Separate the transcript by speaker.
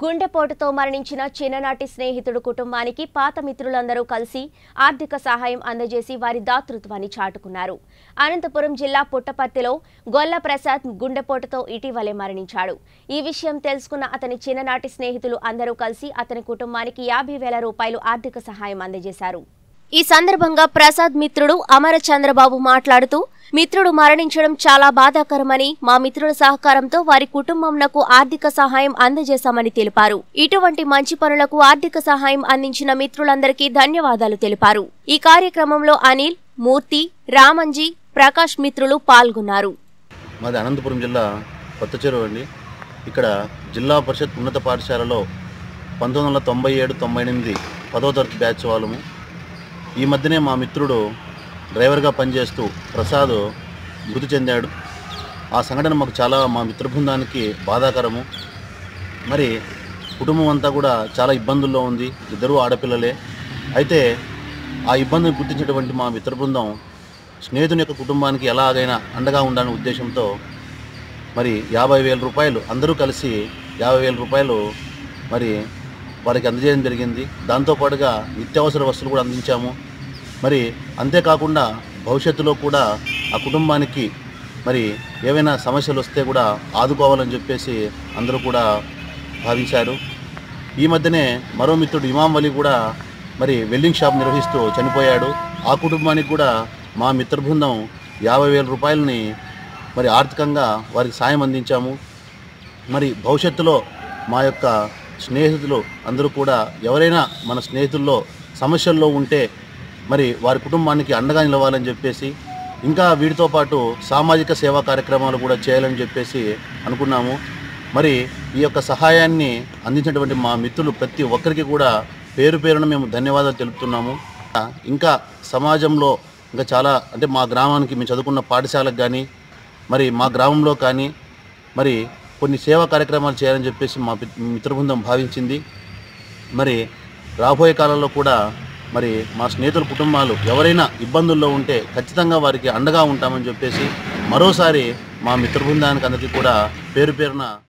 Speaker 1: గుండెపోటుతో మరణించిన చిన్ననాటి స్నేహితుడు కుటుంబానికి పాత మిత్రులందరూ కలిసి ఆర్థిక సహాయం అందజేసి వారి దాతృత్వాన్ని చాటుకున్నారు. అనంతపురం జిల్లా పుట్టపర్తిలో గొల్ల ప్రసాద్ గుండెపోటుతో ఇటీవలే మరణించాడు. ఈ విషయం తెలుసుకున్న అతని చిన్ననాటి స్నేహితులు అందరూ కలిసి అతని కుటుంబానికి యాభై వేల రూపాయలు ఆర్థిక సహాయం అందజేశారు. ఈ సందర్భంగా ప్రసాద్ మిత్రుడు అమర చంద్రబాబు మాట్లాడుతూ మిత్రుడు మరణించడం చాలా బాధాకరమని మా మిత్రుల సహకారంతో వారి కుటుంబంనకు ఆర్థిక సహాయం అందజేశామని తెలిపారు. ఇటువంటి మంచి పనులకు ఆర్థిక సహాయం అందించిన మిత్రులందరికీ ధన్యవాదాలు తెలిపారు. ఈ కార్యక్రమంలో అనిల్ మూర్తి రామంజీ ప్రకాష్ మిత్రులు పాల్గొన్నారు.
Speaker 2: మాది అనంతపురం జిల్లా కొత్త చెరువు అండి. ఇక్కడ జిల్లా పరిషత్ ఉన్నత పాఠశాలలో పంతొమ్మిది వందల తొంభై ఏడు తొంభై ఎనిమిది పదో తరగతి బ్యాచ్ వాళ్ళము. ఈ మధ్యనే మా మిత్రుడు డ్రైవర్గా పనిచేస్తూ ప్రసాద్ మృతి చెందాడు. ఆ సంఘటన మాకు చాలా మా మిత్ర బృందానికి బాధాకరము. మరి కుటుంబం అంతా కూడా చాలా ఇబ్బందుల్లో ఉంది. ఇద్దరు ఆడపిల్లలే. అయితే ఆ ఇబ్బందిని గుర్తించినటువంటి మా మిత్ర బృందం స్నేహితుని యొక్క కుటుంబానికి ఎలాగైనా అండగా ఉండాలనే ఉద్దేశంతో మరి యాభై వేల రూపాయలు అందరూ కలిసి యాభై వేల రూపాయలు మరి వారికి అందజేయడం జరిగింది. దాంతోపాటుగా నిత్యావసర వస్తువులు కూడా అందించాము. మరి అంతేకాకుండా భవిష్యత్తులో కూడా ఆ కుటుంబానికి మరి ఏవైనా సమస్యలు వస్తే కూడా ఆదుకోవాలని చెప్పేసి అందరూ కూడా భావించారు. ఈ మధ్యనే మరో మిత్రుడు ఇమాం వలి కూడా మరి వెల్డింగ్ షాప్ నిర్వహిస్తూ చనిపోయాడు. ఆ కుటుంబానికి కూడా మా మిత్ర బృందం యాభై వేల రూపాయలని మరి ఆర్థికంగా వారికి సాయం అందించాము. మరి భవిష్యత్తులో మా యొక్క స్నేహితులు అందరూ కూడా ఎవరైనా మన స్నేహితుల్లో సమస్యల్లో ఉంటే మరి వారి కుటుంబానికి అండగా నిలవాలని చెప్పేసి ఇంకా వీటితో పాటు సామాజిక సేవా కార్యక్రమాలు కూడా చేయాలని చెప్పేసి అనుకున్నాము. మరి ఈ యొక్క సహాయాన్ని అందించినటువంటి మా మిత్రులు ప్రతి ఒక్కరికి కూడా పేరు పేరున మేము ధన్యవాదాలు తెలుపుతున్నాము. ఇంకా సమాజంలో ఇంకా చాలా అంటే మా గ్రామానికి మేము చదువుకున్న పాఠశాలకు కానీ మరి మా గ్రామంలో కానీ మరి కొన్ని సేవా కార్యక్రమాలు చేయాలని చెప్పేసి మా మిత్రబృందం మిత్ర బృందం భావించింది. మరి రాబోయే కాలంలో కూడా మరి మా స్నేహితుల కుటుంబాలు ఎవరైనా ఇబ్బందుల్లో ఉంటే ఖచ్చితంగా వారికి అండగా ఉంటామని చెప్పేసి మరోసారి మా మిత్ర బృందానికి అందరికీ కూడా పేరు పేరున